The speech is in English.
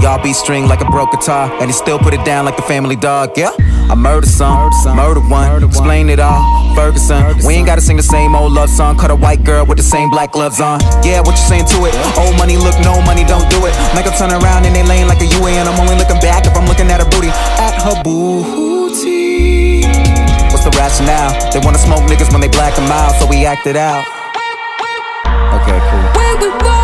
Y'all be string like a broke guitar, and he still put it down like the family dog. Yeah, I murder some, murder one, explain it all. Ferguson, we ain't gotta sing the same old love song. Cut a white girl with the same black gloves on. Yeah, what you saying to it? Old money, look, no money, don't do it. Make her turn around and they lane like a UA, and I'm only looking back if I'm looking at her booty. At her booty. What's the rationale? They wanna smoke niggas when they black them out, so we act it out. Okay, cool. When we walk